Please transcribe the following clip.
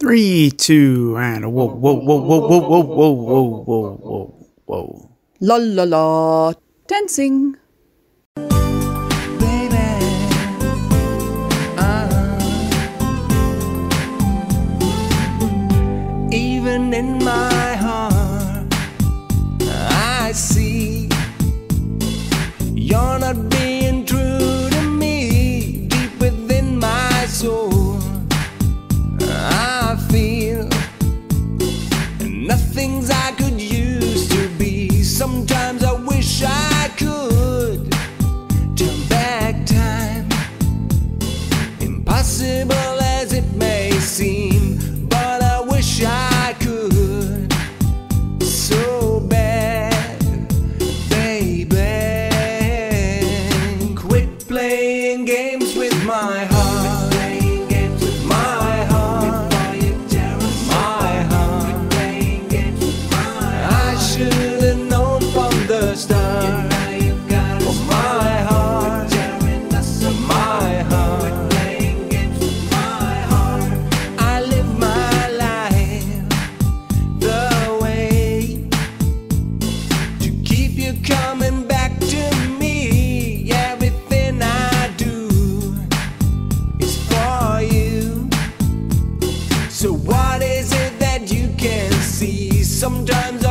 Three, two, and whoa, whoa, whoa, whoa, whoa, whoa, whoa, whoa, whoa, whoa, whoa. La la la, dancing. Even in my heart, I see you're not being. things I could use to be. Sometimes I wish I could turn back time. Impossible as it may seem, but I wish I could so bad, baby. Quit playing games with my heart. So what is it that you can see? Sometimes